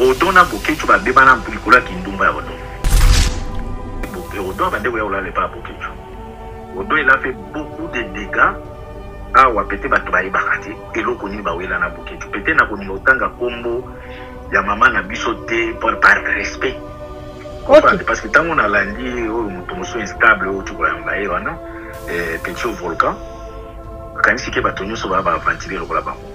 Odon na Boketshu babebana mpo likolo ya kindumba ya Odon. Odon abande koya kolala epai ya Boketshu. Odon il a fait beaucoup de dégats awa pete bato bayebaka te eloko nini bawela na Boketshu. Pete nakolinga otanga kombo ya mama na biso te par respect. Okay. Parce que ntango nalandi oyo moto mosusu instable oyo tikoyamba ye wana eh, Petio Volcan akanisi ke bato nyonso baa baaventurier lokola bango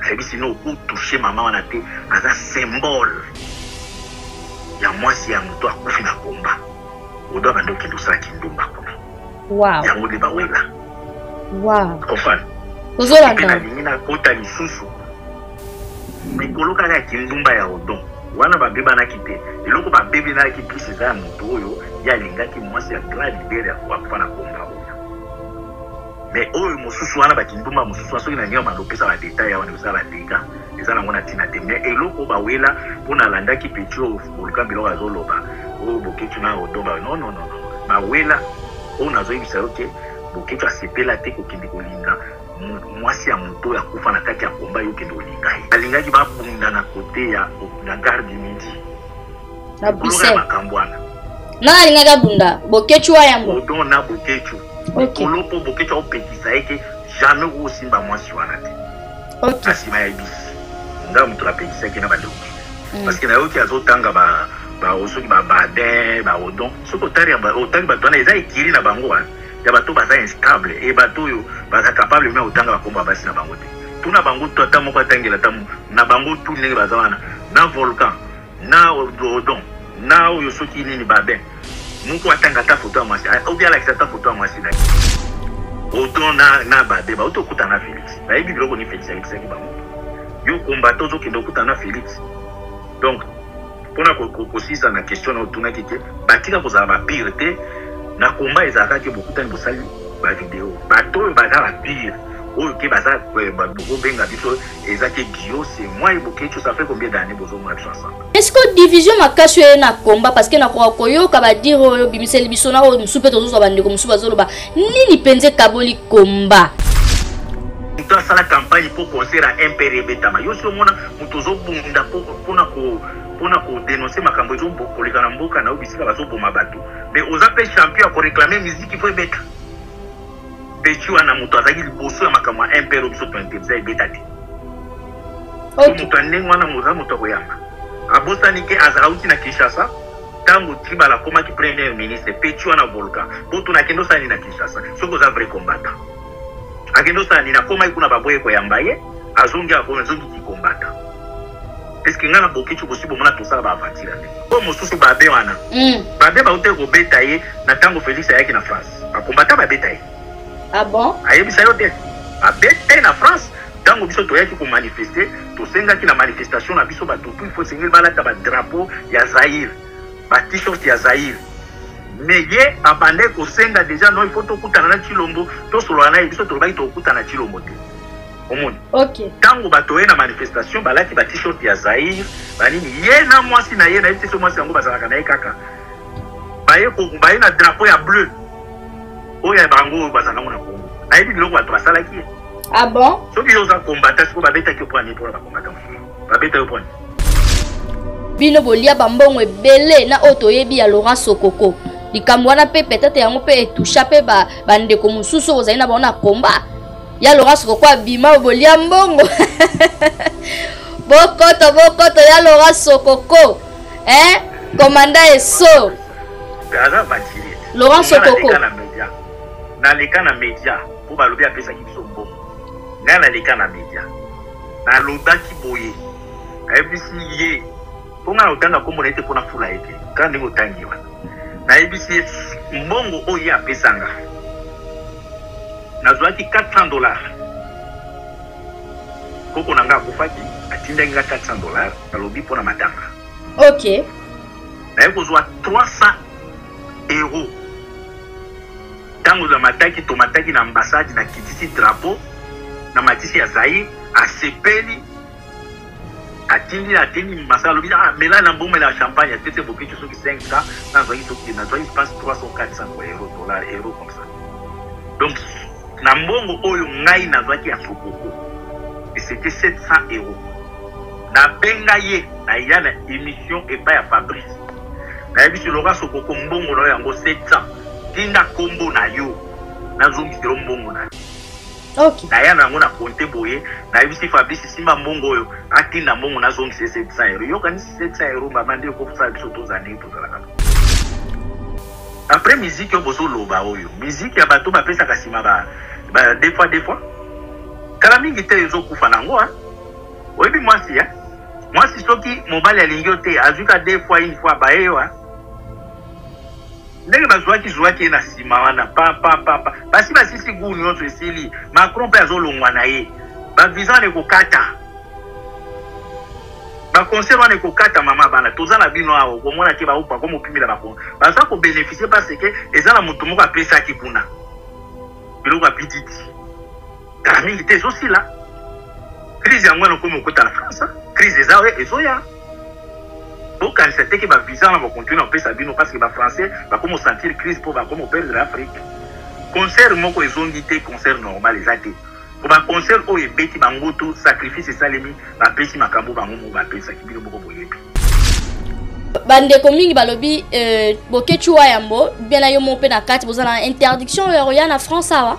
Felix no o touche mama wana te aza symbole ya mwasi ya moto akufi na combat odo abandi okende osala kindumba kuna wow. yango nde bawela wow. comprendre ozolanda nalingi nakota lisusu mikolo kaka ya kindumba ya odon wana babebanaki te eloko babebenaki plus eza ya moto oyo ye alingaki mwasi ya grand leader ya kuakufa na komba oyo Mais oyo mosusu wana ba kindumba mosusu wana soki na ndenge obanda opesa ba detail ya wana eza ba dega eza nango na tina te mais eloko ba wela pona alandaki petit oyo boluka biloko azo loba oyo boketshu na odo ba non non non ba wela oyo nazo yebisa yo ke boketshu asepela te kokende kolinga mwasi ya moto oyo akufa na kati ya komba yo okende olinga ye alingaki babunda na kote ya na garde midi na bruxelles makambo wana nga nalingaki abunda bokechu wa yango odon na bokechu likolo mpo bokechu aopekisa ye ke jamais osimba mwasi wana te na nsima ya ebisi nga moto napekisaki na badoki mm. parce que nayoki azotanga ba soki babadin baodon soki otali bato wana eza ekiri na bango wana ya bato baza instable e bato oyo baza capable me otanga bakombo ya basi na bango te tuna bango to ata moko atangela ata na bango tu ndenge baza wana na volcan Na odon na oyo soki nini babin moko atanga ata foto ya mwasi obi alakisa ata foto ya mwasi na odon na na babe bauti okuta na felix bayebi biloko ni felix ayebisaki bango yo kombata ozokende okuta na felix donc mpona kosilisa na question na otunaki te batika kozala bapire te na komba ezalaka te bokutani bosali bavideo bato oyo baza bapire oyo te baza bokobenga biso Eza ke Guillaume c'est moi et Boketshu ça fait combien d'années bozo mona biso ensemble? Est-ce que division makasi oyo na combat parce que na kwa koyoka ba dire oyo bimiseli biso na oyo musupe tozo zo bandeko musupe azoloba nini penze kaboli combat? moto asala campagne mpo concert ya impr ebetama yo si omona moto ozobunda mpona kodenonse makambo ezokoleka na mboka na yo bisika bazoboma bato mais oza mpe champion ya koreklame miziki mpo ebeta Petit wana moto azalaki liboso ya makambo ya MPR oyo biso tointerdisa ebeta te. Okay. Moto ya ndenge wana moza moto ya koyamba. Abosani ke azala uti na Kinshasa ntango Tribal akomaki premier ministre Petit wana Volcan botuna akende osala nini na Kinshasa soki oza vrai combattant. Akende osala nini akomaki kuna baboye koyamba ye azongi akomi azongi kikombata. Est-ce que nga na Boketshu bosi bomona tosala ba aventure ane. Oyo mosusu babe wana. Mm. Babe bautaki kobeta ye na ntango Felix ayaki na France. ba combattant babeta ye ah bon ayebisa yo te babeta ye na france ntango biso toyaki komanifeste tosengaki na manifestation na biso bato tout ifo esengeli balata badrapeau ya zaire batishort ya zaire me ye abandaki kosenga deja no ifo tokutana na chilombo tosolola na ye biso tolobaki tokokutana na chilombo te omoni ntango bato ye na manifestation balati batishort ya zaire banini ye na mwasi na ye na ye te so mwasi yango bazalaka na ye kaka baye ko baye na drapeau ya bleu oyo ya bango oyo bazala nango na Congo ayebi biloko bato basalaki ye ah bon soki yo oza kombata siko babetaki yo mpo ani mpona bakombata mosusu babeta yo mpo ani bino bolia bambongo ebele na oyo toyebi ya laurent sokoko likambo wana mpe petete yango mpe etusha mpe bandeko ba mosusu ozali na bango na komba ya laurent sokoko abima bolia mbongo bokoto bokoto ya laurent sokoko eh komanda eso aza aventurier laurent sokoko naleka na media mpo balobi apesaki biso mbongo ngai naleka na media nalobaki boye nayebisi ye mpo ngai naotanga nkombo na ye te mpo nafula ye te kaka ndenge otangi wana nayebisi ye mbongo oyo ye apesanga nazwaki 400 dollars Koko na nga akufaki, atindaki nga 400 dollars, alobi mpo na matanga. Ok. Naye kozwa 300 euros. Tango na mataki, tomataki na ambassade, na kitisi drapeau, na matisi ya Zaïre, asepeli, atindi na teni masa alobi ah mela na mbomela ya champagne atete bokeco soki 5 ka nazwaki soki nazwaki passe 300 400 kwa euro dollar euro comme ça donc na mbongo oyo ngai nazwaki ya sokoko et c'était 700 euro nabenga ye naya na émission epai ya fabrice nayebi siloka sokoko mbongo na yo yango 700 tinda nkombo na yo nazongiselo mbongo na yo Okay. naya nango na compte boye nayebisi fabrice simba mbongo oyo atinda mbongo nazongisa ye 700 euro yokanisi 700 euro mama nde ekofusala biso tozala ndenge tozalaka après miziki oyo bozoloba oyo miziki ya bato bapesaka nsima ba, ba deux fois deux fois kala mingi te ezokufa nango hein? oyebi mwasi ya mwasi soki mobali alingi yo te azwi ka deux fois une fois baye yo hein? ndenge bazuaki zuaki ye na nsima wana papapapa basi basisi guu nyonso esili macron mpe azolongwa na ye bavisa wana ekokata baconcert wana ekokata mama bana toza na bino awa okomona te bakomopimela bako baza kobeneficie parce ke eza na moto moko apesaki kuna biloko ya pititi kala mingi te ezosila crise yango wana okomi okota na france crise eza ezoya Bokanisa te ke ba visa wana ba continue na kopesa bino parce que ba français bakomo sentir crise po bakomo perdre Afrique. Concert moko ezongi te, concert normal eza te. Po ba concert oyo ebeti bango tout sacrifice esalemi bapesi makambo bango moko bapesaki bino moko boyebi. bandeko mingi balobi euh, boketshu wa yambo bena yo moko mpe na kati boza na interdiction ya koya na france awa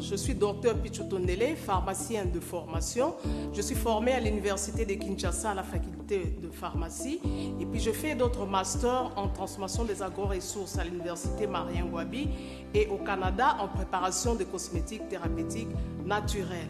je suis docteur Pichutonele, pharmacien de formation. Je suis formé à l'université de Kinshasa à la faculté de pharmacie. Et puis je fais d'autres masters en transformation des agro-ressources à l'université Marien Wabi et au Canada en préparation de cosmétiques thérapeutiques naturelles.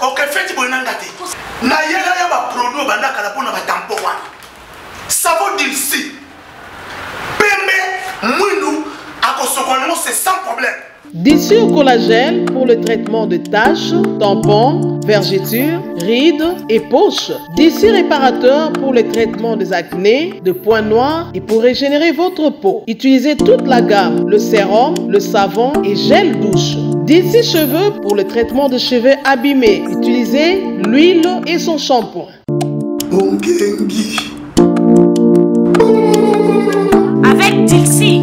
oke feti boye na nga te nayela ya baproduit obanda kala mpo na batampo wana savo dilsi pembe mwindu akosokola nango se sans problème Dissure collagène pour le traitement de taches, tampons, vergetures, rides et poches. D'ici réparateur pour le traitement des acnés, de points noirs et pour régénérer votre peau. Utilisez toute la gamme, le sérum, le savon et gel douche. D'ici cheveux pour le traitement de cheveux abîmés. Utilisez l'huile et son shampoing. Avec Dixie.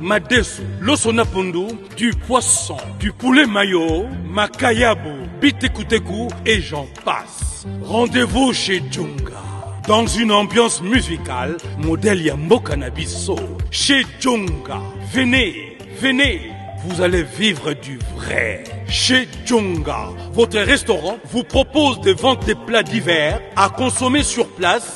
madesu, Losonapundu, du poisson, du poulet mayo, makayabu, bitekuteku et j'en passe. Rendez-vous chez Djunga. Dans une ambiance musicale, modèle Yambo Cannabiso. Chez Djunga. Venez, venez vous allez vivre du vrai. Chez Djunga, votre restaurant vous propose des ventes des plats divers à consommer sur place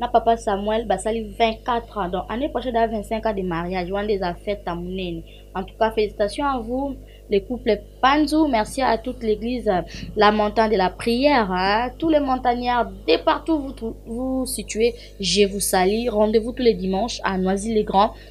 na papa Samuel basali 24 ans donc année prochaine a 25 ans de mariage wana eza fait ya en tout cas félicitations à vous Les couples Panzu merci à toute l'église la montagne de la prière hein. tous les montagnards de partout vous vous situez je vous salue rendez-vous tous les dimanches à Noisy-les-Grands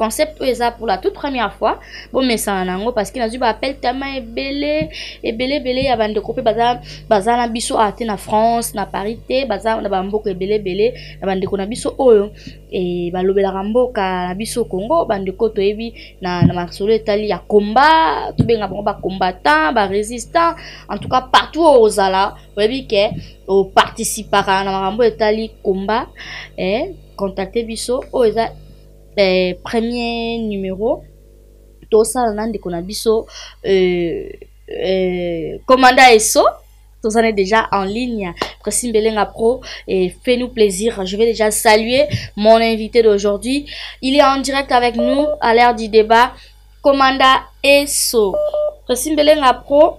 concept oyo eza pour la toute première fois bomesana na yango parce que nazwi baappel tellement ebele ebele ebele ya bandeko mpe baza baza na biso awa te na france na paris te baza na bamboka ebele ebele na bandeko na biso oyo e, balobelaka mboka na biso congo bandeko toyebi na, na masolo etali ya combat tobenga bango bacombattant barésistant en tout cas partout oyo ozala oyebi ke oparticipaka na makambo etali combat eh, contacte biso oyo eza eh, premier numéro tosa na ndeko na biso euh, euh, commanda eso Tosa en est déjà en ligne. Belenga Pro, et eh, fais-nous plaisir. Je vais déjà saluer mon invité d'aujourd'hui. Il est en direct avec nous à l'heure du débat. Commanda ESO. Christine Pro,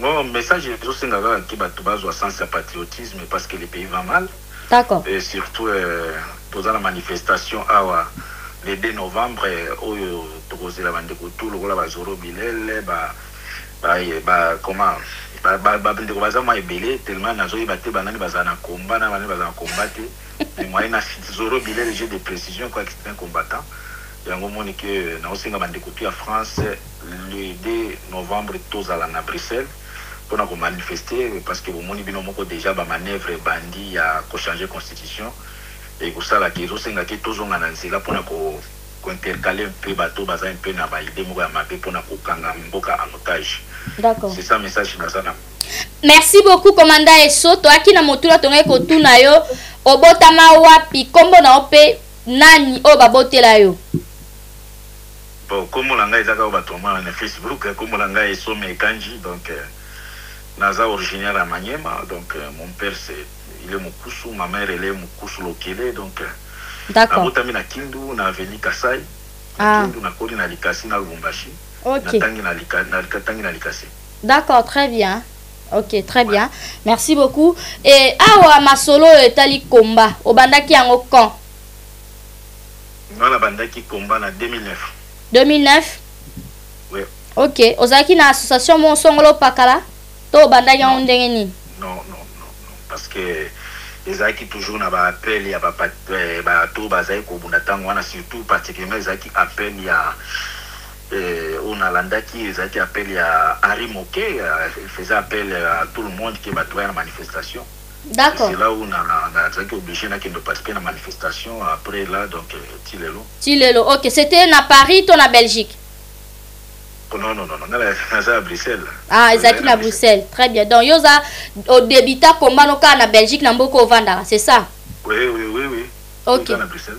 Non message ezo senga kaka ke batu bazwa sens ya patriotisme parce que le pays va mal D'accord. et surtout euh, toza na manifestation awa le 2 novembre euh, oyo tokozela ba ndeko tout lokola ba Zoro Bilele ba ba ba comment ba, ba, ba ndeko baza mwa ebele tellement nazo yeba te banani bazala na combat na banani bazala na combat te mais moyen na Zoro Bilele j'ai des précisions quoi que c'est un combattant Yango omoni que nao senga ba ndeko tout ya France le 2 novembre tozala na Bruxelles pona ko manifester parce que bomoni bino moko dejà ba manœuvres ebandi ya ko changer constitution et kosala que ezo senga que tozonga na nzela pona ko ko intercaler un peu bato oyo baza un peu na ba idees moko ya mabe pona ko kanga mboka en otage. C'est ça message naza nango. Merci beaucoup commandant Esso toyaki na motuna tongaki kotuna yo obotama wapi kombo na yo mpe Nani oyo ba botela yo? Bon kombo na ngai eza kaka batu bamona na Facebook kombo na ngai Some Ekanji donc naza originaire ya Maniema donc mon père c'est il est Mukusu ma mère elle est Mukusu Lokele donc nabotami na Kindu na avenue Kasai na ah. Kindu nakoli na Likasi na Lubumbashi okay. natangi na Likasi D'accord très bien ok très bien merci beaucoup e awa masolo oyo etali komba obandaki yango quand nga nabandaki komba na 2009 2009 oui. ok ozalaki na association mo osongolo opakala to obandaki yango ndenge nini non non non parce que ezalaki toujours na baappel ya bato eh, bazalaki kobunda ntango wana surtout particulièrement ezalaki appel ya Eh, oyo nalandaki ezalaki appel ya Henri Moke, euh, il faisait appel à tout le monde que bato baya na manifestation. Et D'accord. c'est là où na- na- nazalaki obligé nakende participer na manifestation après là donc euh, ti lelo. Ti lelo. OK, c'était na Paris to na Belgique. Oh, Non, non, non, non, nala- naza à Bruxelles. Ah, ezalaki na Bruxelles. Très bien. Donc yo oza odebuta combat no kaka na Belgique na mboka ovandaka, c'est ça? Oui, oui, oui, oui. OK. Naza na Bruxelles.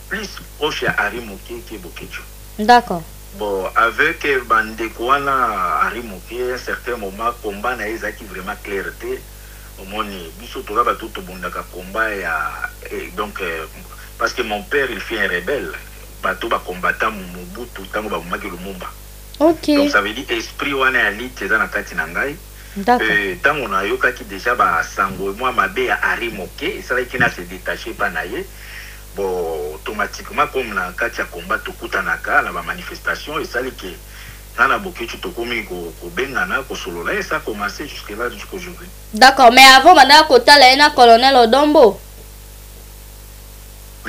Plus proche ya Henri Muke que Boketshu. D'accord. Bon, aveu que ba ndeko wana Henri Muke un certain moment combat na ye ezalaki vraiment claire te. Omoni, biso toza batu oyo tobundaka combat ya donc parce que mon père il fut un rebelle, batu oyo ba combatta Mobutu tango ba bomaki Lumumba. Okay. Donc ça veut dire esprit wana ya lutte eza na kati na ngai. D'accord. Euh, tango na yokaki dejà ba sango mwa mabe ya Henri Muke, esalaki na se detacher epa na ye. Bo automatiquement comme na kati ya combat tokutanaka na ba manifestations esali que nga na Boketshu tokomi kobengana, kosolola et ça commence jusque là jusqu'aujourd'hui. D'accord mais avant obandaka kotala ye na Colonel Odombo?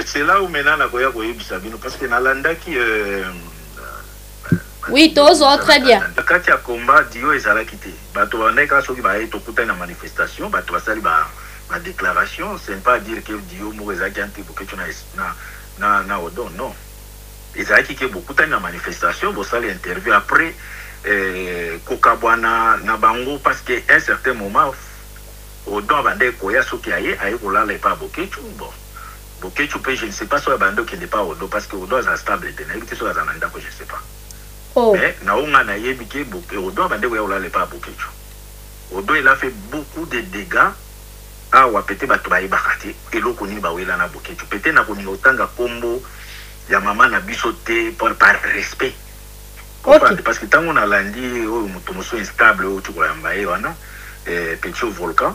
C'est là où maintenant nakoya koyebisa bino parce que nalandaki euh, Oui, tozo très bien. Na kati ya combat duo ezalaki te. Bato babandaki kaka soki baye tokutani na manifestation, bato basali ba ba declarations, ce n'est pas à dire que duo moko ezalaki entre Boketshu na na na na Odon non. Ezalaki que bokutani na manifestation, bosali interview après eh, kokabwana na bango parce que un certain moment Odon abandaki koya soki aye aye kolala epa Boketshu bon Boketshu pe je ne sais pas soki abandi okende epa Odo parce que Odo azala stable te nayebi te soki azala na ndako je ne sais pas Oh. mais nao nga nayebi ke bo Odo abande koya kolala epa ya Boketshu Odo il a fait beaucoup de degats awa peut etre batu bayebaka te eloko nini bawela na Boketshu peut etre nakolinga kotanga kombo ya maman na biso te po par respect comprendre Ok. parce que tango nalandi oyo mutu mosusu instable oyo outi koyamba ye wana eh, Petit Volcan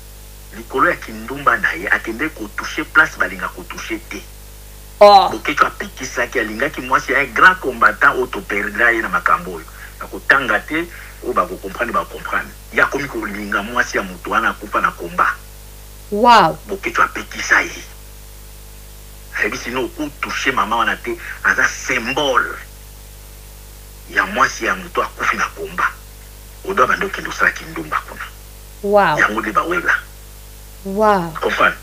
Likolo ya kindumba na ye, akendeki ko toucher place balinga ko toucher te. Oh! Boketshu apekisaki, alingaki mwasi ya un grand combattant oyo to perdra ye na makambo oyo na ko tanga te, oyo ba ko comprendre ba comprendre. Ye akomi ko linga mwasi ya moto wana akufa na combat. Wow! Boketshu apekisa ye. Ayebisi non, ko toucher mama wana te, aza symbole ya mwasi ya moto akufi na combat. Odo abandi okende kosala kindumba kuna. Wow. Yango nde ba wela. Wow. Comprendre?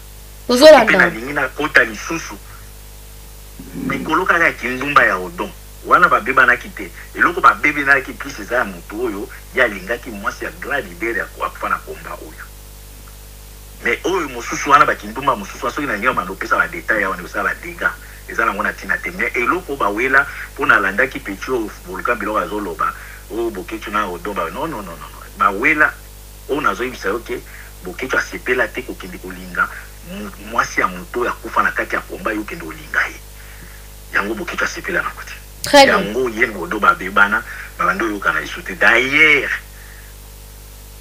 Tozo landa. Na lingi na kota lisusu. Mikolo kaka ya kindumba ya odon. Wana ba beba na kite. Eloko ba bebe na ki plus eza ya mutu oyo ya linga ki mwasi ya grand leader ya kwa kwa na komba oyo. Mais oyo mususu wana ba kindumba mususu wana soki na lingi ya mando pesa ba detail ya wana osala ba dega. Eza nango na tina te mais eloko oyo bawela po na landaki petit oyo volcan biloko azo loba oyo boketshu na odon ba non non non non bawela oyo nazo yebisa yo ke boketshu asepela te kokende kolinga muasi ya moto oyo akufa na kati ya combat yo okende olinga ye yango boketshu asepela nango te yango ye na odon ba bebana ba bandi oyokana lisusu te d'ailleurs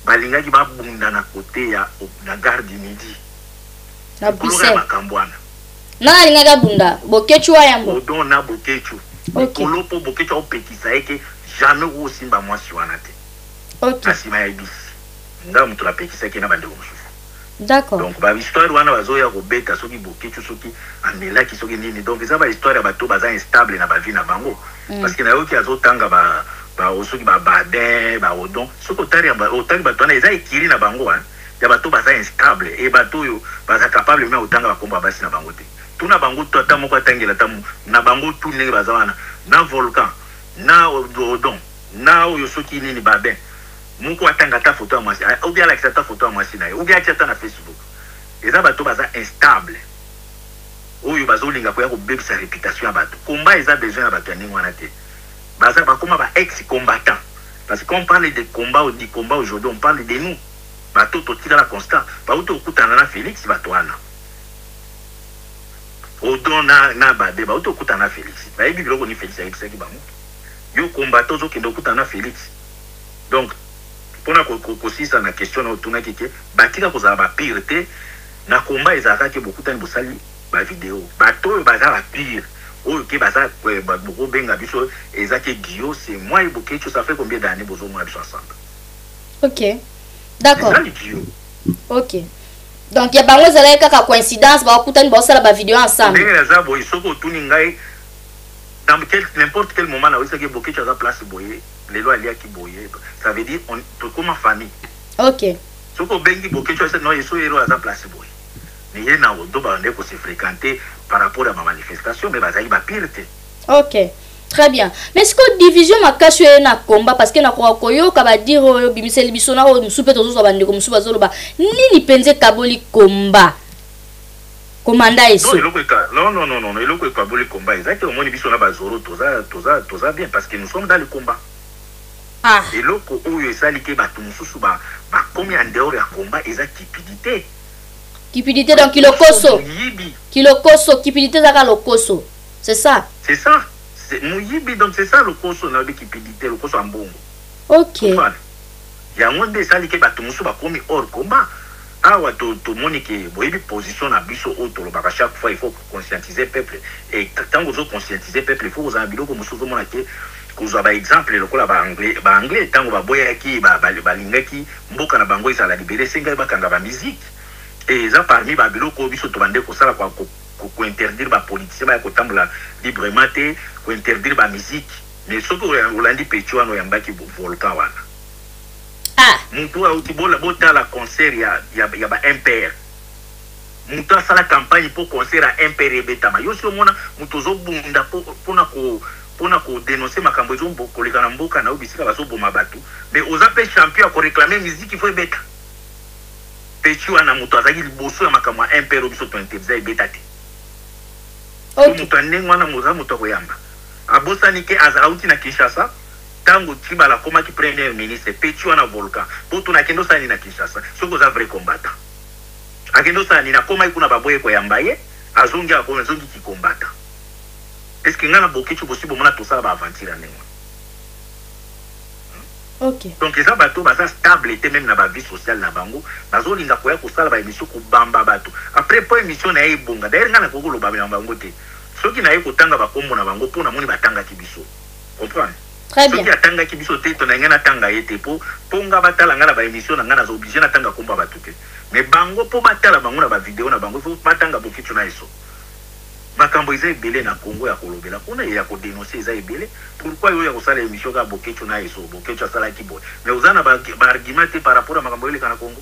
balingaki babunda na cote ya na gare du midi na makambo wana Nga na lingaki abunda boketshu wa yambo. Odon na boketshu likolo po boketshu ako pekisa ye ke jamais oko simba muasi wana te. Ok. Na sima ya ebisi nga mutu na pekisaki ye na ba ndeko mususu. D'accord. Donc ba histoire wana bazo ya ko beta soki boketshu soki amelaki soki nini donc eza ba histoire ya batu oyo baza instable na ba vie na bango. Parce que na yoki azo tanga ba ba oyo soki ba Badin, ba Odon soki otali otali batu wana eza ecurie na bango hein. ya bato baza instable et bato oyo baza capable meme ya kotanga ba kombo ya basi na bango te tuna bango to ata moko atangela ata na bango tout ndenge baza wana na volcan na odon na oyo soki nini babin moko atanga ata photo ya mwasi ou bien alakisa ata photo ya mwasi na ye ou bien atia ata na facebook eza bato baza instable oyo bazolinga koya kobebisa reputation ya bato combat eza besoin ya bato ya ndenge wana te Baza bakoma ba ex combattants parce quand on parle de combat du combat aujourd'hui on parle de nous batu oyo totikala constant bawuti kokutana na Felix batu wana Odon na na Babe bawuti kokutana na Felix bayebi biloko nini Felix ayebisaki bango yo combattant ozokende kokutana na Felix donc pona kosilisa na question na otunaki ke batika kozala ba pire te na combat ezalaka ke bokutani bosali ba video bato oyo baza ba pire oyo ke baza boko benga biso eza ke guillot c'est moi et boketshu ça fait combien d'années bozo mona biso ensemble ok d'accord eza lidio ok donc ya bango ezalaki kaka coïncidence bakutani baosala ba video ensemble ndenge naza boye soki otuni ngai dans quel n'importe quel moment na oyesaki boketshu aza place boye lelo aliaki boye ça veut dire tokoma famille ok soki obengi boketshu asa no yeso yero aza place boye Mais ye na Odo babandaki ko se frequenter par rapport ya ba manifestations mais bazalaki ba pire te. Ok. Très bien. Mais ce que division makasi oyo na combat parce que na koka koyoka ba dire oyo bimiseli biso na oyo mususu pe tozozwa ba ndeko mususu bazoloba nini penze kaboli combat komanda eso eloko eka non non non non eloko ekaboli combat eza te omoni biso na bazoro toza toza toza bien parce que nous sommes dans le combat ah. eloko oyo esali ke bato mosusu bakomi ba en dehors ya combat eza cupidité Cupidité donc kilokoso. Kilokoso, cupidité ezaka lokoso. C'est ça. C'est ça. C'est muyibi donc c'est ça lokoso na bi cupidité lokoso ya mbongo. OK. Yango nde esali ke bato mosusu bakomi hors combat. Awa tomoni ke boyebi position na biso oyo tolobaka chaque fois il faut conscientiser peuple et tangu ozo conscientiser peuple il faut kozala na biloko mosusu ozo mona te kozwa ba exemple lokola ba anglais ba anglais tangu ba boyaki ba balingaki mboka na bango ezala libere esengaki ba kanga ba musique et eza parmi ba biloko oyo biso tobande kosala ko ko interdire ba politiciens baya kotambola librement te ko interdire ba musique mais soki olandi petit wana oyambaki volcan wana ah mutu awuti botala concert ya ya ba mpr Mutu asala campagne po concert ya MPR ebetama yo osi omona mutu ozo bunda po pona ko pona ko denoncer makambu ezo koleka na mboka nayo bisika bazo boma batu mais oza pe champion ya ko reclamer musique il faut ebeta petit wana mutu azalaki liboso ya makambu ya MPR oyo biso to interdisa ebeta te po mutu ya ndenge wana moza mutu ya koyamba abosani ke aza awuti na Kinshasa tango Tshibala akomaki premier ministre petit wana volcan po tuna akende osala nini na Kinshasa soki oza vrai combattant Akende osala nini akomaki kuna ba boye koyamba ye azongi awa boni azongi ki combattant est ce que nga na boketshu bosi bomona tosala ba aventure ya ndenge wana Ok. donc eza bato baza stable te meme na ba vie sociale na bango bazolinga koya kosala ba emission kobamba bato après mpo emission na ye ebonga d'ailleurs nga nakoki koloba na bango te soki naye kotanga ba kombo na bango mpo namoni batangaki biso comprendre Très bien. Soki atangaki biso te tolingi natanga ye te po po nga batala nga na ba emission na nga naza oblige natanga kombo ya batu te mais bango po batala bango na ba video na bango il faut batanga Bokitshu na Esso makambo eza ebele na Congo ya kolobela kuna et ya ko denoncer eza ebele pourquoi yo oya kosala emission kaka Boketshu na Esso Boketshu asalaki boye mais oza na ba argument te par rapport ya makambo eleka na Congo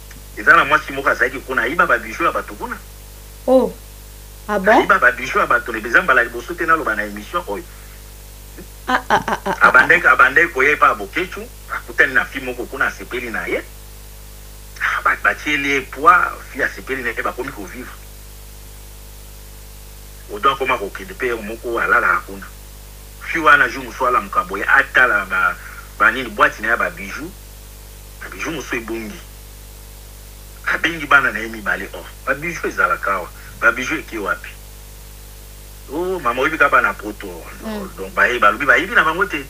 Eza na mwasi moko azalaki kuna ayiba ba bijoux ya batu kuna. Oh ah bon? Ayiba ba bijoux ya batu lebe eza mbala liboso te naloba na emission oyo. Ah ah ah ah. Abandaki ah, ah. abandaki koya epa Boketshu akutani na fille moko kuna asepeli na ye. Ah, ba batieli ye poids fille asepeli na ye bakomi ko vivre. Odo akoma kokende pe moko alalaka kuna. Fille wana jour mosusu alamuka boye atala ba ba nini boîte na ya ba bijoux Ba bijoux mosusu ebungi. Abengi bana na ye mibale ohh ba bijoux ezalaka awa ba bijoux eke wapi ooh mama oyebi ka bana poto ohh donc baye balobi bayebi na bango te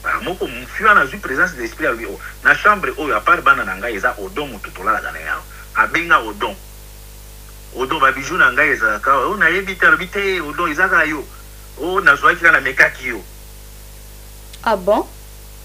mbala moko mufi wana azui presence d'esprit alobi ohh na chambre oyo a part bana na ngai eza odon mutu tolalaka na ye awa abenga odon odon ba bijoux na ngai ezalaka awa ohh nayebi te alobi te odon eza kaka yo ohh nazuaki kaka na mekaki yo Ah bon?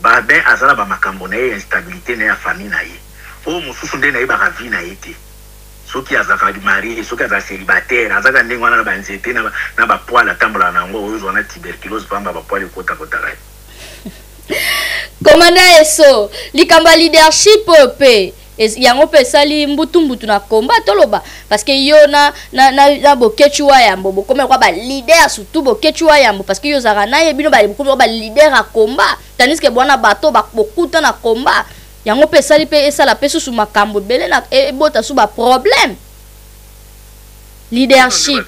Babin aza na ba makambo na ye ya instabilite na ya famille na ye oyo mosusu nde nayebaka vie na ye te soki azalaka marie soki azalaka celibataire aza kaka ndenge wana na ba nzete na ba poile atambolaka na yango oyo ozwa na tuberculose pamba ba poile ekotakotaka ye. Commandant Esso, likambo ya leadership oyo pe. Es, yango mpe esali mbutumbutu na combat toloba parce que yo na, na, na, na boketshi wa yambo bokomi lokwa baleader surtout boketshi wa yambo parce que yo ozalaka na ye bino bokomi lokwa baleader ya combat tandis que bwana bato bokuta na combat yango mpe esali mpe esala mpe susu makambo ebele na e, ebota su baproblème leadership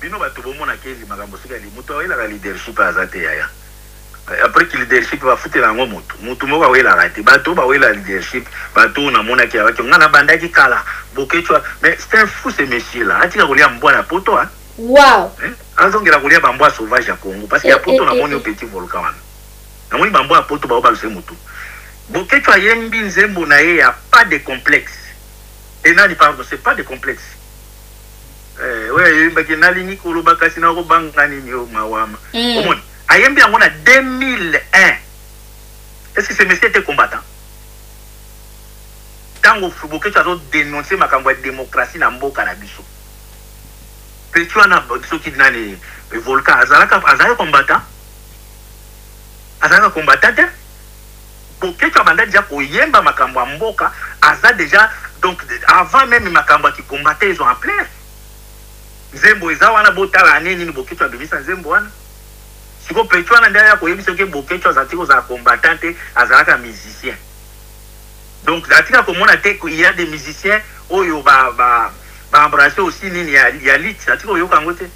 bino bato bomonaka ezi makambo sikali moto ayelaka leadership aza te yaya après ki leadership bafutela yango motu motu moko awelaka te bato bawela leadership bato oyo namonaki yabaki nga nabandaki kala boketswa mais c'est un fou ce monsieur là atika kolia mbwa ya poto hein Wow. Eh, azongela kolia bambwa sauvage ya congo parce que ya eh, poto eh, namoni yo petit volcan wana namoni bambwa ya poto bao baluse motu boketsho ayembi nzembo na ye ya pas de complexe e nani pardon c'est pas de complexe oyo ayembaki nalingi koloba kasi nakobanga nini yo mawama mm. omoni Ayembi yango na 2001. Est-ce que ce monsieur etait combattant? Tango Boketshu azo denoncer makambo ya democratie na mboka na biso. Petit wana soki nani Volcan azalaka azalaka combattant? Azalaka combattant te? Boketshu abanda deja koyemba makambo ya mboka, aza deja donc avant meme makambo ya ki combattant ezo en place. Nzembo eza wana botala annee nini Boketshu abimisa nzembo wana. Sikoyo petit wana nde aya koyebisa yo ke Boketshu azala te kozala combattant te, azalaka musicien. Donc atika komona te qu'il ya des musiciens oyo ba ba embrasser aussi nini ya ya lutte, atika koyoka yango te?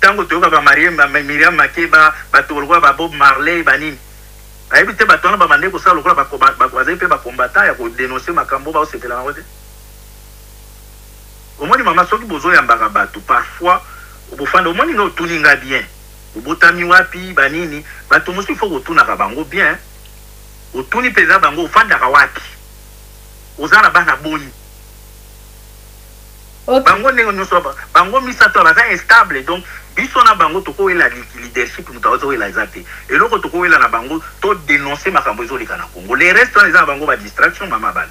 Tango toyoka ba Marie Miriam Makeba, batu lokola ba Bob Marley ba nini, bayebi te batu wana babandaki kosala lokola ba bazali pe ba combattant ya ko denoncer makambo oyo bazo sepela na yango te? Omoni maman soki bozo yambaka batu parfois bofanda omoni nga otuni nga bien obotami wapi ba nini batu mosusu il faut kotunaka bango bien otuni penza bango ofandaka wapi oza na bana boni okay. bango ndenge nioso bango misato baza instable donc biso na bango tokowela leadership moto azowela eza te eloko tokowela na bango to denonce makambo ezoleka na congo le reste wana eza na bango ba distraction mama bana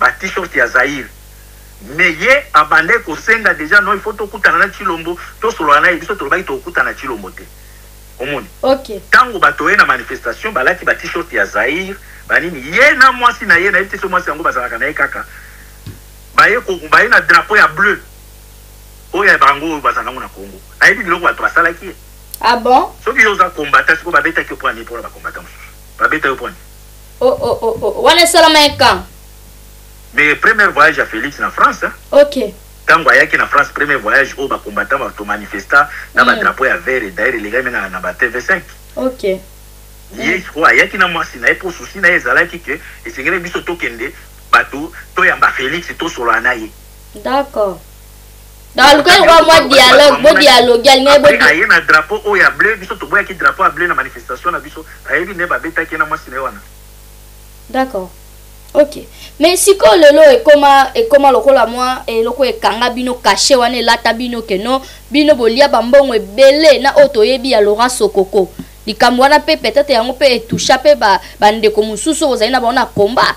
ba t-shirt ya Zaïre mais ye abandaki kosenga dejà non il faut tokutana na Tshilombo tosolola na ye biso tolobaki tokokutana na Tshilombo te omoni Ok. tango bato ye na manifestation balati ba t-shirt ya Zaïre ba nini ye na mwasi na ye nayebi te soki mwasi yango bazalaka na ye kaka baye ko baye na drapeau ya bleu oyo ya bango oyo bazalaka yango na Congo nayebi biloko bato basalaki ye Ah bon? soki yo oza combattant sikoyo babetaki yo mpo ya nini mpo na bacombattant mosusu babeta yo mpo ya nini Oh, oh, oh, oh. Wana esalama ye quand? Mais premier voyage ya Felix na France. Hein? Ok. Tango ayaki na France premier voyage oyo ba combattants ba to manifesta na ba mm. drapeau ya vert et d'ailleurs les gars na na ba TV5. Ok. Ye mm. sikoyo ayaki na mwasi na ye mpo susi na ye ezalaki ke esengeli biso tokende bato toyamba Felix tosolola na ye. D'accord. balukaki kwa mwa dialogue bo dialogue alingaki bo aye na drapeau oyo ya bleu biso toboyaki drapeau ya bleu na manifestation na biso ayebi nde babetaki ye na mwasi na ye wana d'accord ok mais sikoyo lelo ekoma ekoma lokola mwa eloko ekanga bino kashe wana elata bino keno bino bolia bambongo ebele na oyo toyebi ya laurent sokoko likambo wana mpe peut-être yango mpe etusha mpe bandeko mosusu oyo ozali na bango na combat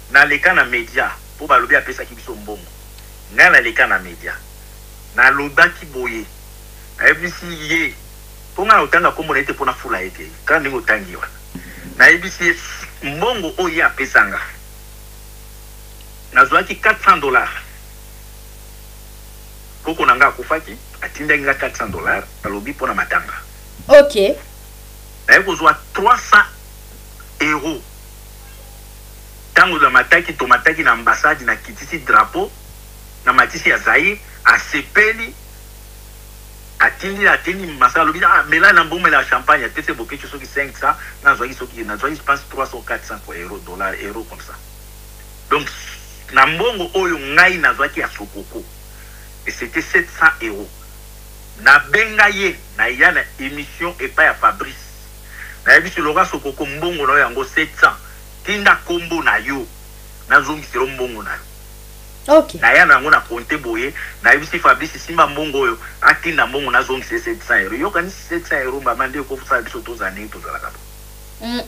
Na leka na media po balobi apesaki biso mbongo. Ngai na leka na media. Na lobaki boye. Na yebisi ye po ngai na kotanga kombo na ye te po na fula ye te kaka ndenge otangi wana. Na yebisi ye mbongo oyo ye apesa nga. Na zuaki 400 dollars. Koko na ngai akufaki atindaki nga 400 dollars alobi po na matanga. Ok. Naye kozua 300 euros. Tango namataki, tomataki na ambassade, nakitisi drapeau, namatisi ya Zaïre, asepeli, atindi, atindi masala, alobi ah mela na mbuma ya champagne, apesi Boketshu soki 500, nga nazuaki soki, nazuaki je pense 300 ou 400 kwa euro, dollars, euro comme ça. Donc na mbongo oyo ngai nazuaki ya Sococo, et c'etait 700 euros, nabenga ye, naya na emission epai ya Fabrice, Nayebisi loga sokoko mbongo nayo yango 700 tinda kombo nayo nazongisela yo mbongo nayo. Okay. Naya na yango na compte boye nayebisi Fabrice simba mbongo oyo atinda mbongo nazongisa ye 700 euro yokanisi 700 euro mbama nde ekofusala biso tozala ndenge tozalaka bo.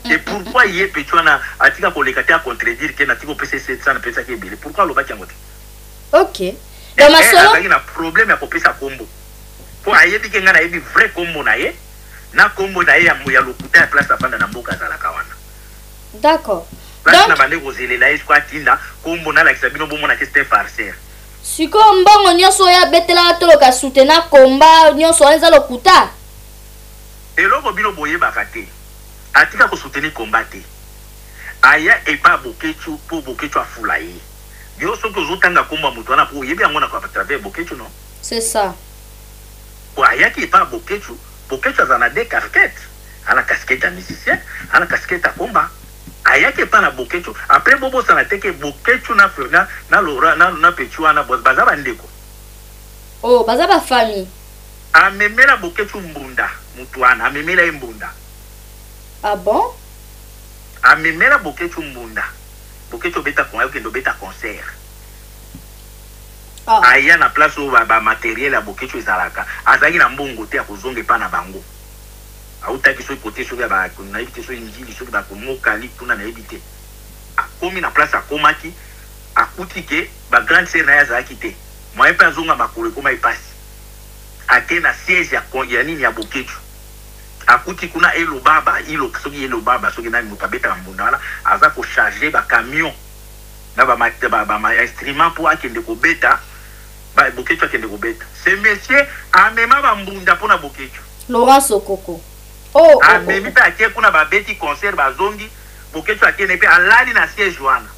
Et pourquoi ye petit wana atika koleka te a contredire ke natiki kopesa ye 700 napesaki ebele pourquoi alobaki yango te? Okay. Donc masolo azalaki na problème ya kopesa kombo po ayebi ke ngai nayebi vrai kombo na ye. na kombo naye ya ya lokuta ya place afanda na mboka azalaka wana D'accord. place Donc, na bande kozelela ye siko atinda kombo nalakisa bino bomona ke ste farceur sikoyo mbongo nyonso oyo abetelaka toloka soutena komba nyonso wana eza lokuta eloko bino boyebaka te atika kosoutenir komba te aya epa bokechu mpo bokechu afula ye yo soki ozotanga kombo ya moto wana mpo oyebi yango na atravers bokechu no c'est ça po ayaki epa boketshu boketshu azala na de casquette ana casquette ya musicien ana casquette ya comba ayaki epa na boketshu apres bobosana te ke boketshu na furna na lora na na petshou wana baza ba ndeko oh baza ba famille amemela boketshu mbunda mutu wana amemela ye mbunda ah bon amemela boketshu mbunda boketshu obeta konga yo kende obeta concert Ah. Aya na place oyo ba, ba materiel ya Boketshu ezalaka. Azalaki na mbongo te ya kozonga epai na bango. Autaki soki cote soki ya ba, nayebi te soki N'djili, soki ba Mokali kuna nayebi te. Akomi na place akomaki, akuti que ba grande sœur na ye azalaki te. Moyen mpe azonga makolo ekomaki pasi. Akei na siège ya, con- ya nini, ya Boketshu. Akuti kuna Elobaba, Ilo, soki Elobaba, soki nani moto abetaka mbunda wana, aza ko charger ba camions na ba ba instrument po akende kobeta ba Boketshu akende kobeta ce monsieur amema ba mbunda pona Boketshu Laurent Sokoko oh, oh, oh, oh. amemi pe atie kuna babeti concert bazongi Boketshu akende pe alali na siège wana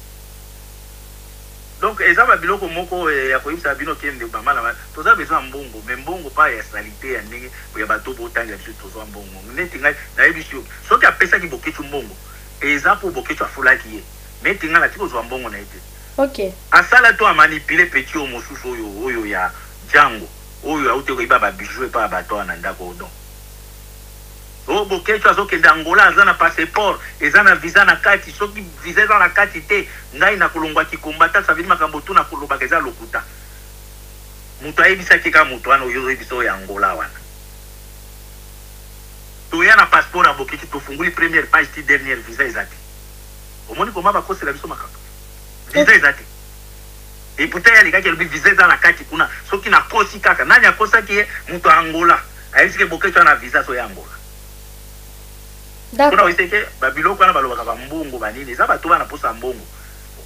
donc eza babiloko moko eh, ya koyebisa bino kende bama na toza besoin ya mbongo me mbongo pa ya salite ya ndenge ya bato botanga biso tozwa mbongo neti ngai nayebisi yo soki apesaki boketshu mbongo eza mpo boketshu afulaki ye Neti nga natika ozua mbongo naye te. Ok. Asala to a manipuler petit oyo mosusu oyo oyo ya Django oyo awuti koyiba ba bijoux epa ya batu awa na ndaku oyo donc Oyo Boketshu azo kende Angola aza na passeport eza na visa na kati soki visa eza na kati te ngai nako longua ki combattant ça veut dire makambo tout nako lobaka eza lokuta mutu ayebisaki ye kaka mutu wana oyo ozo yebisa oyo ya Angola wana toya na passeport ya Boketshu tofunguli première page ti dernière visa eza te. Omoni comment ba kosela biso makambo. Visa eza te. Depute ya lekaki alobi visa eza na kati kuna. Soki na kosi kaka. Nani akosaki ye? Moto ya Angola. Ayebisi ke Boketshu ana visa so ya Angola. Kuna oyebisi ke ba biloko wana balobaka ba mbongo ba nini. Eza bato bana posa mbongo.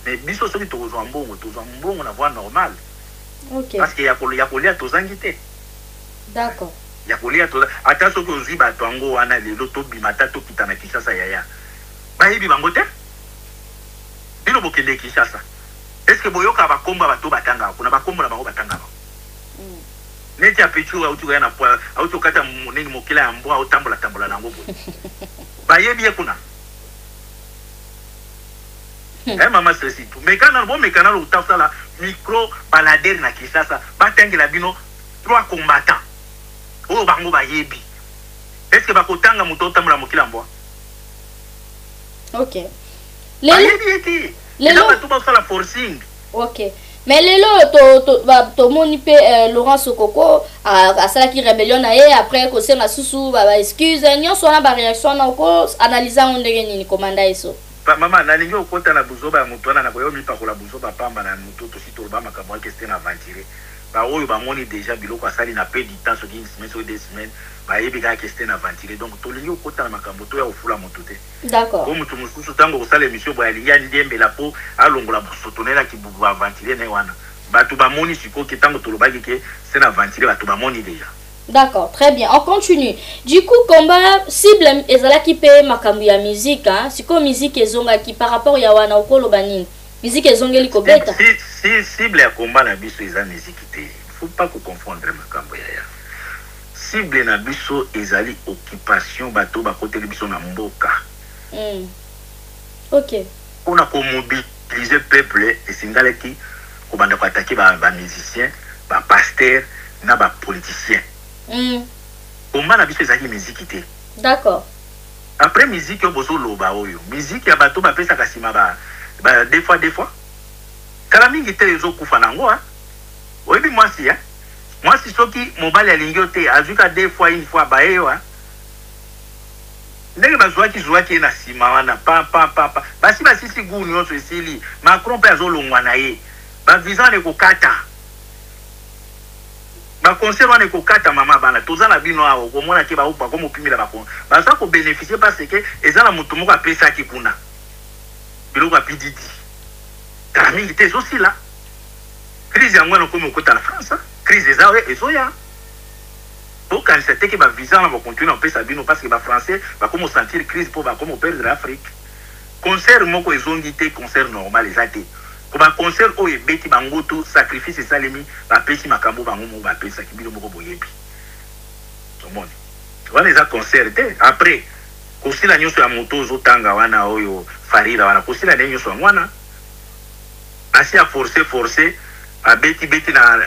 Mais biso soki tokozwa mbongo, tozwa mbongo na voie normale. Okay. Parce que ya kolia tozangi te. D'accord. Ya kolia tozangi. Ata soki ozwi bato yango wana lelo tobima ata tokita na Kinshasa yaya. Bayebi bango te? Bino bokende Kinshasa est ce que boyoka ba kombo ya bato batangaka kuna? Ba kombo na bango batangaka bango neti ya Pechou auti koya na poil auti kokata nini mokila ya mbwa otambola tambola nango boye bayebi ye kuna hmm. eh mama stresi tu mekana bo mekana lo utasala micro balader na Kinshasa batangela bino trois combattants oyo bango bayebi est ce que bakotanga moto otambola mokila mbwa ok lelo bayebi ye te eza lelo bato basala forcing ok mais lelo oyo to- to- ba- tomoni mpe eh, laurent sokoko a- asalaki rebellion na ye après kosenga susu ba ba excuse nyonso wana bareaction wana oko analyse yango ndenge nini komanda eso Pa- mama nalingi okota na buzoba ya moto wana nakoya omipakola buzoba pamba na moto tosi toloba makambo wana keste na aventire Ba oyo ba moni dejà biloko asali na peu du temps soki une semaine soki deux semaines ba yebi kaka que c'etait un aventurier donc to lingi ko kota na makambo to ya ko fula mutu te po mutu mususu tangu oko sala emission boye alingi a ndiembela po a longola bosoto na ye na ki ba aventurier na ye wana batu ba moni sikoyo que tangu to lobaki que c'etait un aventurier batu ba moni dejà. D'accord très bien on continue du coup combat cible ezalaki pe makambo ya musique hein sikoyo musique ezongaki par rapport ya wana oko loba nini Musique ezongeli kobeta. Si, si, cible ya combat na biso eza musique te. Faut pas ko confondre makambo ya ya. Cible na biso ezali occupation bato bakoteli biso na mboka. Mm. OK. Pona ko mobiliser peuple esengalaki kobanda ko attaquer ba, ba musiciens, ba pasteurs na ba politiciens. Mm. Combat na biso ezalaki musique te. D'accord. Après musique oyo bozo loba oyo musique ya bato ba pesaka sima ba ba deux fois deux fois kala mingi te ezo kufa na ngo hein oyebi muasi hein muasi soki mobali alingi yo te azui ka deux fois une fois abaye yo hein ndenge ba zuaki zuaki ye na sima wana pa pa pa pa basi ba sisi gout nioso esili macron pe azo longua na ye ba visa wana eko kata Ba concert wana eko kata mama bana toza na bino awa okomona ke ba bako mopimela ba con baza ko beneficier par ce que eza na mutu moko apesaki kuna biloko ya PDD kala mingi te ezo sila crise yango wana okomi okota na France hein? crise eza oyo ezoya bokanisa te ke ba visa wana ba continue na kopesa bino parce que ba français bakomi osentir crise mpo bakomi operdre Afrique Concert moko ezongi te concert normal eza te po ba concert oyo ebeti bango to sacrifice esalemi ba pesi makambu bango moko ba pesaki bino moko boyebi omoni wana eza concert te après kosila nioso ya moto ozo tanga wana oyo farira wana kosila naye nioso yango wana asi a force force abeti beti na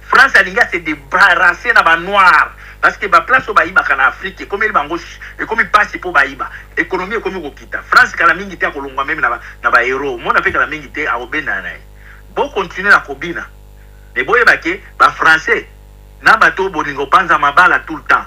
France alingi a se debarrasser na ba noirs parce que ba place oyo bayibaka na Afrique ekomeli bango ekomi pasi po bayiba economie ekomi kokita France kala mingi te akolongwa meme na ba euro omona pe kala mingi te akobendana na ye bo continuer na kobina mais boyeba ke ba français na bato oyo bolingo panza mabala tout le temps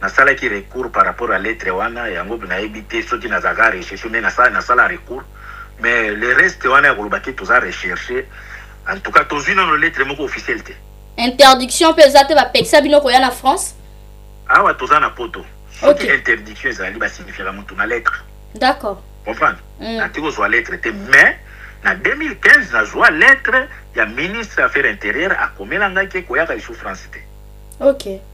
Nasalaki recours par rapport ya lettre wana yango nayebi te soki nazalaka recherche mais nasala nasala recours mais le reste wana ya koloba te toza recherche en tout cas tozui nano lettre moko officielle te. Interdiction pe eza te ba pekisa bino koya na France? Awa toza na poto. Soki okay. interdiction ezali ba signifiera mutu na lettre. D'accord. Comprendre? Mm. Natiki kozwa lettre te mais na 2015 nazwa lettre ya ministre affaire intérieure akomela ngai ke koyaka lisusu france te okay.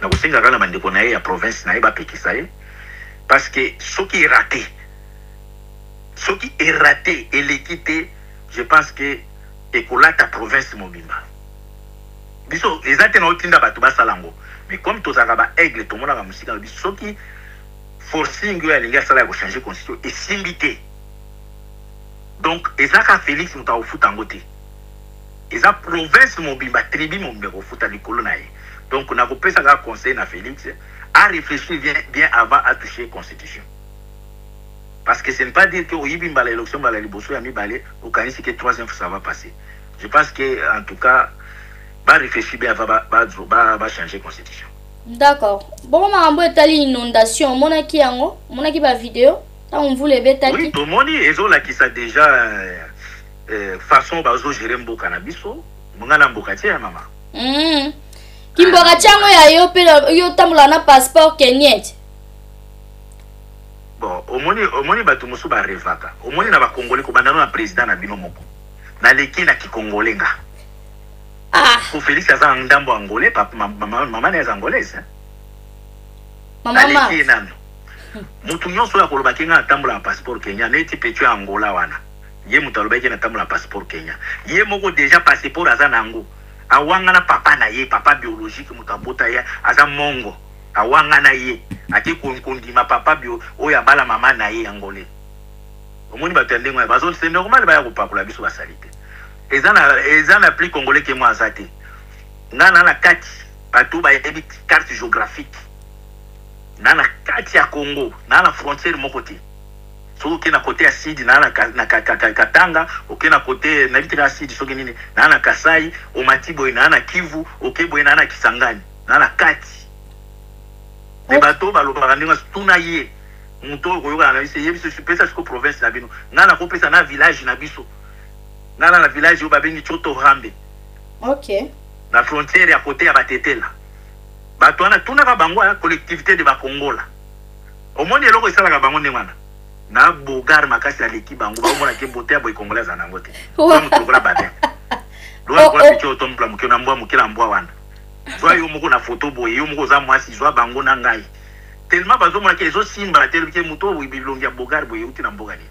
na kosenga kaka na ba ndeko na ye ya province na ye ba pekisa ye parce que soki e rate soki e rate eleki te je pense que ekolata province mobimba biso eza te na otinda bato basala yango mais comme tozalaka ba aigle tomonaka mosika lobi soki forcing oyo alingi asala ya kochange constitution esimbi te donc eza kaka felix moto akofuta yango te Eza province mobimba tribu mobimba ekofuta likolo na ye donc nako pesa kaka conseil na Felix a reflechir bien bien avant a toucher constitution parce que ce ne pas dire que oyibi mbala election mbala liboso ya mibale okanisi que troisième fois ça va passer je pense que en tout cas ba reflechir bien avant ba ba, ba, ba changer constitution D'accord. Bongo makambo etali inondation, omonaki yango? Omonaki ba video? Tango mvula ebetaki? Oui, tomoni ezolakisa deja euh, Eh, façon bazo gérer mboka na biso, mungana mboka tie ya mama. Mm. Kimboka chango ya yo pe yo tambola na passeport kenyan. Bon, omoni omoni bato mosusu ba revaka. Omoni na ba congolais ko bandana na président na bino moko. Na leki na ki congolais nga. Ah. Ko Felix aza ndambo angolais, papa mama mama na angolaise. Mama. Na leki nanu. Mutu nyonso ya koloba kinga na tambola na passeport kenyan, neti petu ya Angola wana. Ye mutu alobaki ke na tambola na passeport Kenya ye moko dejà passeport aza na yango awangana papa na ye papa biologique mutu abota ye aza mongo awangana ye ake ko kondima papa bio oyo abala maman na ye angolais omoni batu ya ndenge wana bazo c'est normal baya kopakola biso ba salite eza na eza na plus congolais ke moi aza te nga na na kati batu ba yebi carte geographique na na kati ya Congo na na frontière moko te Soki oke na cote ya sud na na na Katanga, oke na cote nayebi te kaka sud soki nini, na na Kasai, omati boye na na Kivu, oke boye na na Kisangani, na na kati. Mais bato oyo balobaka ndenge nyonso, tuna ye moto oyo okoyokana na biso, yebisa biso, pesa siko province na bino. Ngai nakopesa na village na biso, ngai na na village oyo babengi Choto Rambe. Okay. Na frontière ya cote ya Batetela. Bato wana tunaka bango, collectivite de Bakongola. Omoni eloko esalaka bango ndenge wana na bogar makasi aleki bango ba omona ke bote ya boy congolais azana yango te ba mutu lokola bale lokola oh, lokola oh. peti oyo tombula moke na mbwa moke na mbwa wana zwa yo moko na foto boye yo moko oza mwasi zwa bango na ngai tellement bazomona ke ezosimba te lobi ke moto oyo bilongi ya bogar boye euti na mboka nini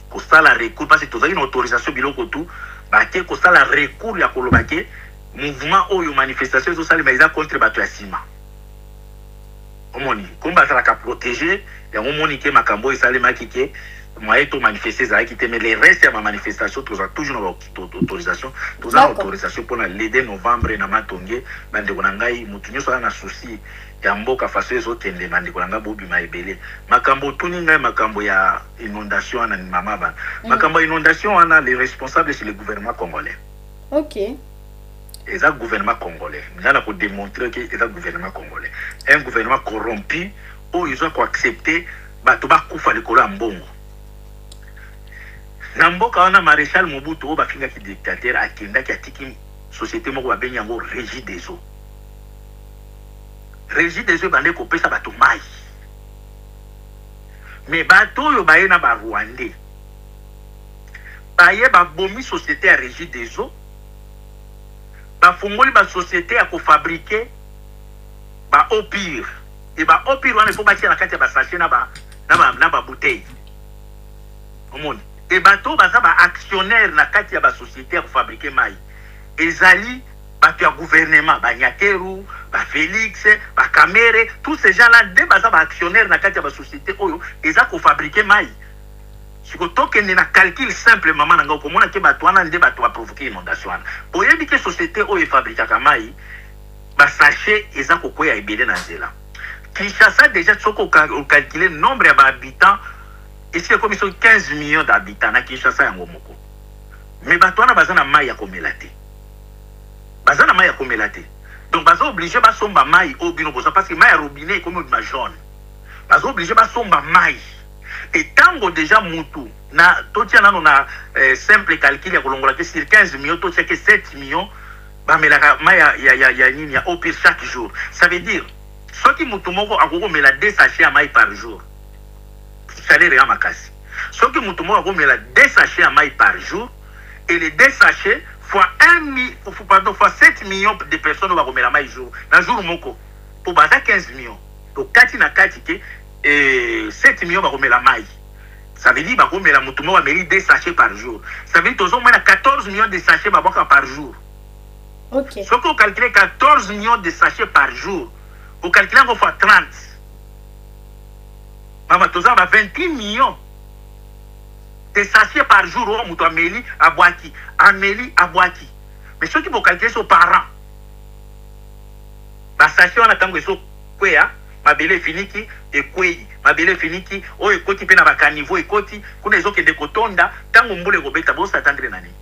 kosala recours parce que tozalaki na autorisation biloko tout bake kosala recours ya koloba ke mouvement oyo manifestation ezosalema eza contre bato ya nsima omoni comme bazalaka protege yango omoni ke makambo oyo esalemaki ke moyen to manifeste ezalaki te mais le reste ya bamanifestation tozala toujours na baautorisation toza na autorisation mpona le 2 novembre na matonge bandeko na ngai motu nyonso aza na souci ya mboka faso ezokende bandeko na ngai bobima ebele makambo otuni ngai makambo ya Inondation wana ni mama ba makambo ya inondation wana les responsables c'est le gouvernement congolais. Ok. Eza gouvernement congolais. Nga na ko demontrer que eza gouvernement congolais. Un gouvernement corrompu oyo ezo ko accepter bato bakufa likolo ya mbongo. Na mboka wana Marechal Mobutu oyo bafingaki dictateur akendaki atiki société moko babengi yango Régie des eaux. Régie des eaux ebandaki kopesa bato mayi. Mais batu oyo baye na ba rwandais baye ba bomi societe ya regie des eaux ba fongoli ba societe ya ko fabrique ba eaux pure et ba eaux pure wana il faut batia na kati ya ba sachet na ba na ba na ba bouteille omoni et batu oyo baza ba actionnaire na kati ya ba societe ya ko fabrique mayi ezali Batu ya gouvernement, ba Nyakeru, ba Felix, ba Kamere, tous ces gens là nde baza ba actionnaires na kati ya ba societes oyo eza ko fabriquer mayi. Siko tokende na calcul simple mama na nga, okomona ke batu wana nde batu ba provoquer inondation wana. Boyebi ke societe oyo e fabrikaka mayi, ba sachets eza kokweya ebele na nzela. Kinshasa dejà soki o ca- o calculer nombre ya ba habitants, esi ekomi soki 15 millions d'habitants na Kinshasa yango moko. Mais batu wana baza na mayi ya komela te. Baza na mayi ya komela te donc baza oblige basomba mayi oyo bino boza parceque mayi ya robinet ekomi obima jaune baza oblige basomba mayi et tango dejà mutu na totia nanu na simple calcul ya kolongola ke sur 15 millions totia ke 7 millions bamelaka mayi ya ya ya ya nini ya eau pure chaque jour ça veut dire soki mutu moko akoki komela deux sachets ya mayi par jour chaleur eza makasi soki mutu moko akoki komela deux sachets ya mayi par jour et les deux sachets fois un mi pardon fois 7 millions de personnes oyo bakomela mayi jour na jour moko po baza 15 millions tokati na kati ke eh, 7 millions bakomela mayi ça veut dire bakomela moto moko ameli 2 sachets par jour ça veut dire tozomona 14 millions de sachets babwaka par jour Ok. soki ocalcule 14 millions de sachets par jour ocalcule yango fois 30 mama toza ba 21 millions te sachet par jour oyo mutu ameli abwaki ameli abwaki mais soki bo calculer so par an ba sachet wana tango ezo kweya mabele efiniki ekweyi mabele efiniki oyo ekoti pe na ba caniveau ekoti kuna ezo kende ko tonda tango mbula eko beta bo s'attendre na nini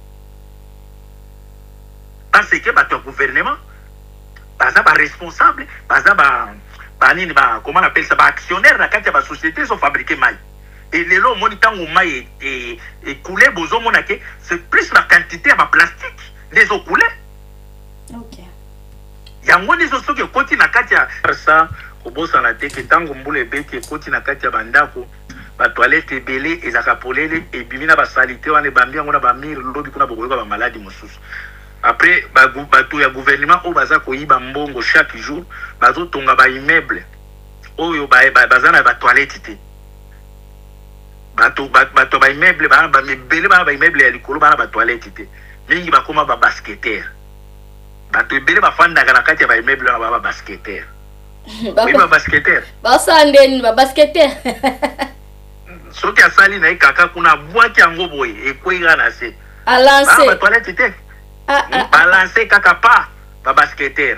par ce que batu ya gouvernement baza ba responsable baza ba ba nini ba comment on appelle ça ba actionnaire na kati ya ba societe ezo fabriquer mayi et lelo omoni tango mayi e couler bozo mona ke c'est plus la quantite ya ba plastique nde ezo couler ok yango nde ezo soki ekoti na kati ya sa kobosana te ke tango mbula ebeti ekoti na kati ya ba ndako ba toilette ebele ezaka polele ebimi na ba salite wana ebambi yango na ba mire lobi kuna bokoyoka ba maladi mosusu après bato ya gouvernement oyo baza koyiba mbongo chaque jour bazotonga ba immeuble oyo baza na ba toilettes te bato bato ba immeuble ba ba mibele ba ba immeuble ya likolo ba ba toilettes te mingi bakoma ba basketteur bato ebele bafandaka na kati ya ba immeuble na ba ba basketteur oui ba basketteur basala nde nini ba basketteur soki asali na ye kaka kuna abwaki yango boye ekwei kaka na se alanse ba toilettes te ah, ah, ah. balanse kaka pa ba basketteur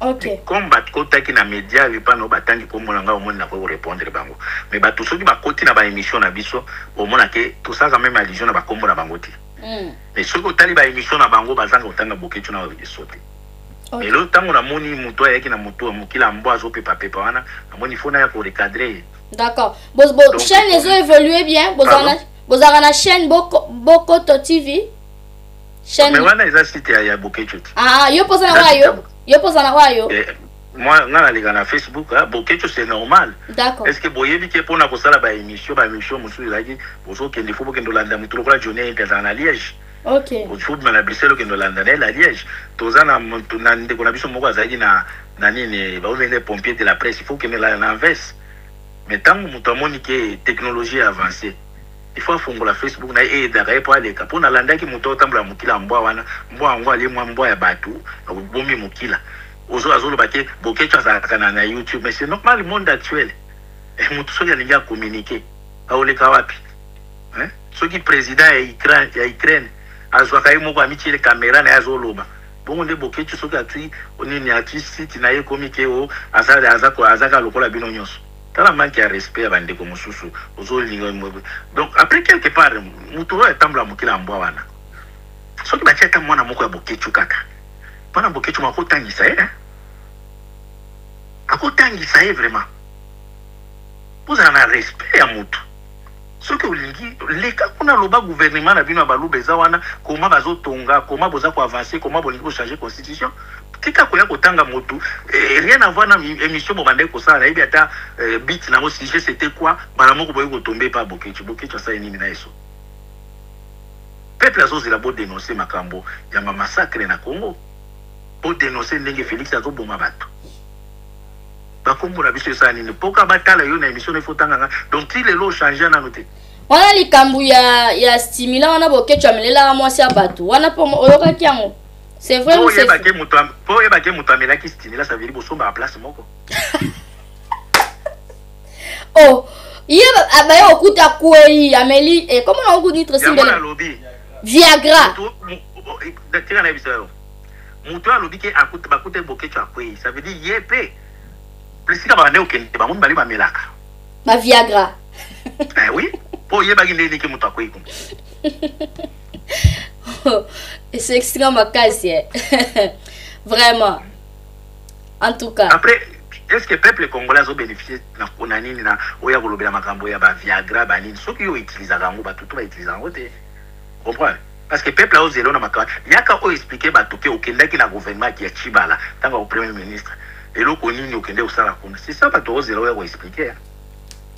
Ok. Mais comme ba kotaki na media epa no ba tangi kombo na ngai omoni na koki ko repondre bango. Mais batu soki ba koti na ba emission na biso omona ke to salaka meme allusion na ba kombo na bango te. Mais soki otali ba emission na bango ba zanga ko tanga Boketshu na Walebisso te. Mais lelo tangu na moni mutu ayaki na mutu ya mukila mbwa azo pepa pepa wana na moni il faut naya ko recadrer ye. D'accord. Bo bo Donc, chaîne il faut- ezo evoluer bien. Bozala na Pardon? bozala na chaîne boko bokoto TV. Chaîne... Mais wana eza site ya, ya Boketshu te. Ah, yo poza na wayo. Yo poza na wayo. Eh, moi nga naleka na facebook hein, boketsho c'est normal est ce que boyebi te mpona kosala baémission baémission mosusu ezalaki bozokende fo bokende olanda motu lokola joni eyempe azala na liège okay. ofutma na bruxelles okende olanda na ye na liège toza na, na ndeko na biso moko azalaki na, na nini baomenge pompier de la presse il faut okende na anvers mais ntango moto amoni ke technologie avancée Il faut afongola Facebook naye e edaka ye po aleka po na landaki mutu azo tambola na mokila ya mbwa wana mbwa yango alie mwa mbwa ya batu abomi mokila ozo azo loba ke boketshu azalaka na na YouTube mais c'est normal monde actuel eh, mutu soki alingi a communiquer aoleka wapi hein? soki president ya Ukraine ya Ukraine azwaka ye moko amitiele kamera na ye azoloba bongo nde boketshu soki atui nini atui site na ye ekomi ke o aza aza azaka lokola bino nyonso Tala manque ya respect ya ba ndeko mususu ozo linga donc après quelque part mutu oyo atambola na mokili ya mbwa wana soki batie ata mwana moko ya boketshu kaka mwana boketshu moko akotangisa ye hein akotangisa ye vraiment bozala na respect ya mutu Soki olingi leka kuna loba gouvernement na bino ya baluba eza wana comment bazo tonga comment boza ko avancer comment bolingi ko changer constitution tika koya kotanga mutu eh, rien à voir na emission bobandaki kosala nayebi ata eh, bit nango sujet c'était quoi bala moko boye kotombe pa boketchu boketchu asali nini na eso peuple azozela bo denoncer makambo ya ma massacre na Congo bo denoncer ndenge Felix azoboma bato Ba kombo na biso esala nini? Poka ba tala yo na emission il faut tanga nga. Donc ti lelo o changer nanu te. Wana likambu ya ya stimula wana boketshu amelelaka mwasi ya bato wana po oyokaki yango c'est vrai ou c'est po oyeba ke moto amelaki stimula ça veut dire bosomba ya place moko oh ye ah, baye okuta kwei ameli eh, comment na okuti nitre simbele viagra tika na yebisa yo Mutu oyo alobi ke akuta bakuta ye Boketshu akweyi ça veut dire ye pe esika babandaki kokende bango mibale bamelaka ba viagra eh oui po oyebaki nde niki mutu akweyi kuna esekisika makasi eh. vraiment en tout cas après est ce que peuple congolais azo bénéficier na kuna nini na oya kolobela makambo ya ba viagra ba nini soki yo utilisaka yango batutu ba utilisaka yango te comprendre Parce que peuple azo zela yo na makambo ya niaka oyo expliquer batu que okendaki na gouvernement ya Tshibala tango ako premier ministre eloko nini okende kosala kuna c'est ça batu bazo zela oya ko expliquer hein.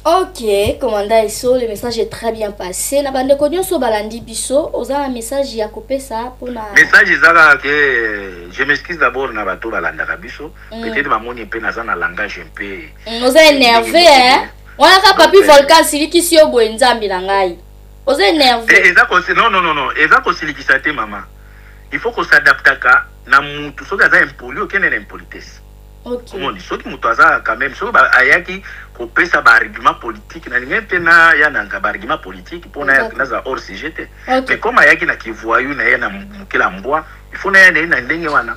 Ok, commandant Esso, le message est très bien passé. Na bande konyo so balandi biso, oza un message ya kopesa pona Message ezaka que je m'excuse d'abord na bato balandaka biso, mm. peut-être bamoni mpe naza na langage mpe. Mm, oza énervé hein. Wana ka papi volcan silikisi yo boye nzambi na ngai. oza enerve eh, eza ko non non non eza ko silikisa te mama il faut ko s'adaptaka na mutu soki aza impoli okende na impolitesse okay. omoni soki mutu aza quand même soki ayaki kopesa ba argument politique na lingi te na ya na ba argument politique mpo na okay. naza hors sujet te okay. mais comme ayaki na kivoyou na ye na mokela mbwa il faut na ya na ye na ndenge wana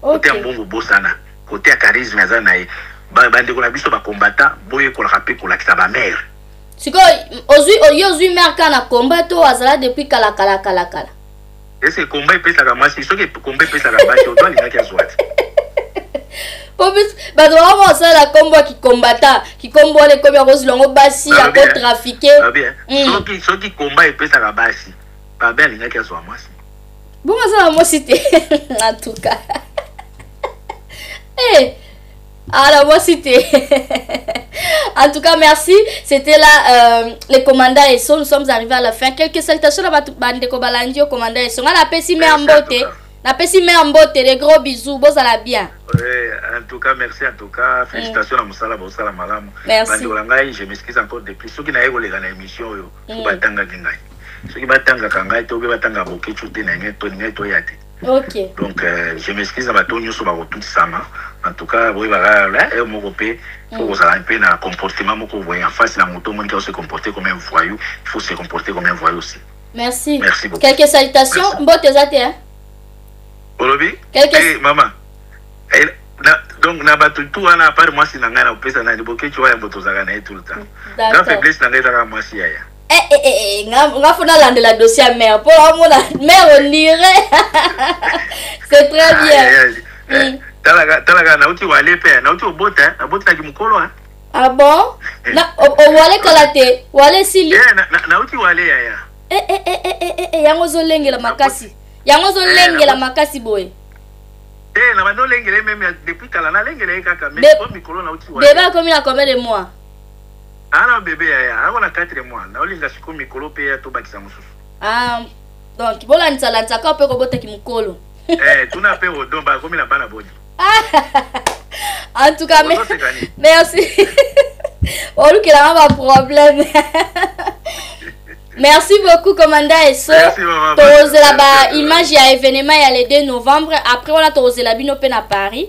Cote ya mbongo bosana, cote ya charisme aza naye. Ba ndeko na biso ba combattants boyekolaka pe kolakisa ba mère. Sikoyo ozui oyo ozui mère ka na combat to azala depuis kala kala kala kala. Est-ce que combat epesaka mwasi soki combat epesaka basi ozo alingaki azwa te? po biso bato bango bakosalela nkombo ya kikombata kikombo wana ekomi akozwila yango basi akotrafike soki komba epesaka basi babe alingaki azwa mwasi bongo aza na mwasi te na tuka hey, eh, ala ah, mwasi te en tout cas merci c'était là euh, les commandants et son nous sommes arrivés à la fin quelques salutations na bato bandeko balandi yo commandant et son nga napesi mare mbote napesi mare mbote les gros bisous bozala bien oui, en tout cas merci en tout cas félicitations mm. na mosala bosala malamu bandeko na ngai je m'excuse encore de plus soki naye koleka na émission oyo fo mm. batangaki ngai soki batangaka ngai te obe batangaka boketshu te na ngai toni ngai toya te Okay. Donc, euh, je m'excuse na bato nyonso bakotutisama en tout cas boyebaka la heure moko mpe fo kozala mm. mpe na comportement moko voye en face na moto omoniki ose comporter comme un voyou il faut se comporter comme un voyou aussi merci merci beaucoup quelques salutations mbote eza te hein? olobi quelques... hey, eh, mama hey, eh, na, donc na bato tu wana apart mwasi na ngai na kopesa nani bokeci waya mbo tozalaka na ye tout le temps grand faiblesse na ngai ezaka mwasi yaya Eh, eh, eh, eh, nga, nga faut nalandela dossier ya mère mpo amona mère onire c'est très bien mm. talaka nauti wale mpe nauti obota nabotelaki mokolo ah bon owale kala te wale esili nauti wale yaya yango ozolengela makasi yango ozolengela makasi boye te na bando olengela ye meme depuis kala nalengela ye kaka mikolo nauti wale bebe akomi na combien de mois Aah na bebe yaya ako na 4 mois nao linga sikoyo mikolo pe eya to bakisa mususu. Ah donc bolandisa landisa kaka pe kobota ki mukolo. Eh tuna pe odon ba komi na bana boni. en tout cas merci olukelanga ba problème merci beaucoup commanda eso tozela ba image ya événement ya le 2 novembre après wana tozela bino mpe na paris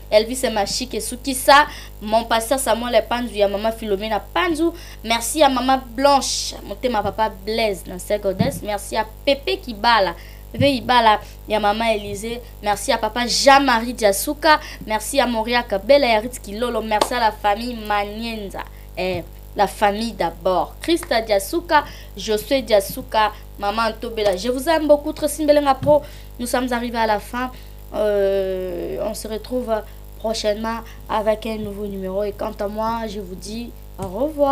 Elvis et Machik et Sukisa, mon pasteur Samuel et Panzu, ya maman Philomena Panzu, merci à maman Blanche, motema papa Blaise dans ses goddesses, merci à Pepe Kibala, Pepe Kibala, ya maman Elise, merci à papa Jean-Marie Diasuka, merci à Moria Kabela, ya Ritz Kilolo, merci à la famille Manienza, et eh, la famille d'abord. Christa Diasuka, Josué Diasuka, maman Tobela, je vous aime beaucoup, Tressimbelenga Pro, nous sommes arrivés à la fin. Euh, on se retrouve prochainement avec un nouveau numéro. Et quant à moi, je vous dis au revoir.